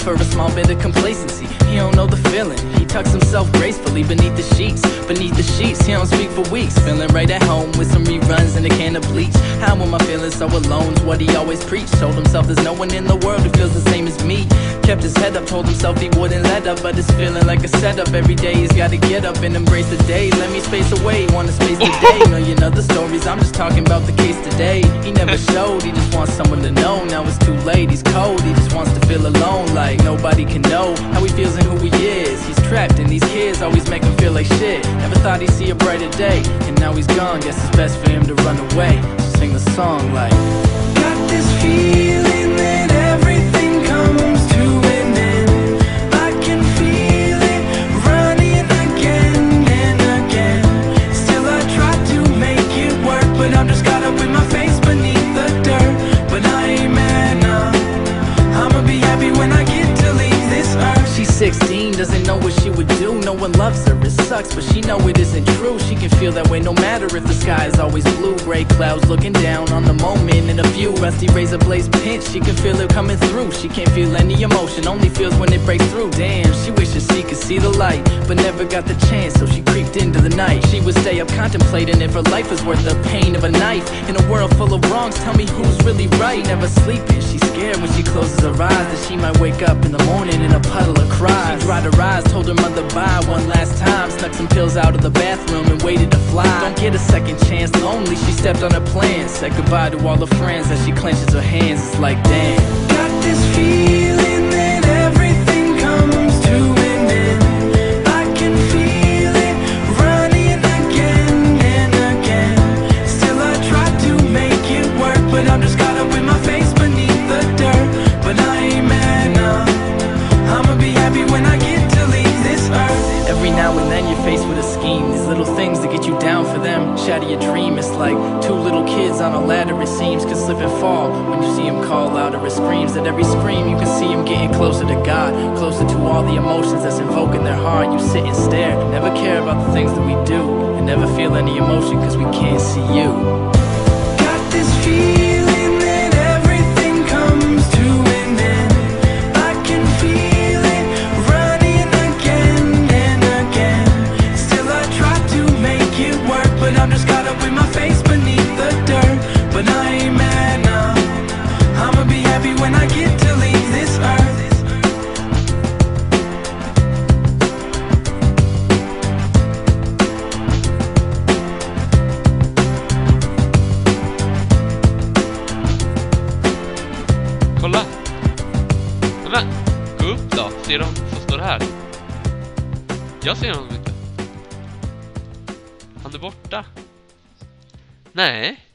for a small bit of complacency. He don't know the feeling. Tucks himself gracefully beneath the sheets. Beneath the sheets, he don't speak for weeks. Feeling right at home with some reruns and a can of bleach. How am I feeling so alone's what he always preached. Told himself there's no one in the world who feels the same as me. Kept his head up, told himself he wouldn't let up, but it's feeling like a setup. Every day he's gotta get up and embrace the day. Let me space away, wanna space the day. Million other stories, I'm just talking about the case today. He never showed, he just wants someone to know. Now it's too late, he's cold, he just wants to feel alone. Like nobody thought he'd see a brighter day, and now he's gone. Guess it's best for him to run away. So sing the song like. Got this feeling that everything comes to an end. I can feel it running again and again. Still, I try to make it work, but I'm just caught up with my face beneath the dirt. But I ain't mad. I'ma be happy when I get to leave this earth. She's 16, doesn't know what she would do. No one loves her, sucks, but she know it isn't true. She can feel that way no matter if the sky is always blue. Gray clouds looking down on the moment, in a few rusty razor blades pinch. She can feel it coming through. She can't feel any emotion, only feels when it breaks through. Damn, she wishes she could see the light, but never got the chance, so she creeped into the night. She would stay up contemplating if her life was worth the pain of a knife. In a world full of wrongs, tell me who's really right. Never sleeping, she's scared when she closes her eyes that she might wake up in the morning in a puddle of cries. She dried her eyes, told her mother bye one last time. Snuck some pills out of the bathroom and waited to fly. Don't get a second chance, lonely. She stepped on her plans, said goodbye to all her friends as she clenches her hands. It's like damn. Got this feeling them. Shatter your dream. It's like two little kids on a ladder, it seems, could slip and fall. When you see him call out or it screams, at every scream you can see him getting closer to God. Closer to all the emotions that's invoking their heart. You sit and stare, never care about the things that we do. And never feel any emotion cause we can't see you. Got this feeling but I'm just caught up with my face beneath the dirt. But I ain't mad now. I'ma be happy when I get to leave this earth. Kolla! Men, gå upp då. Ser de som står här? Jag ser inte. Han är borta. Nej.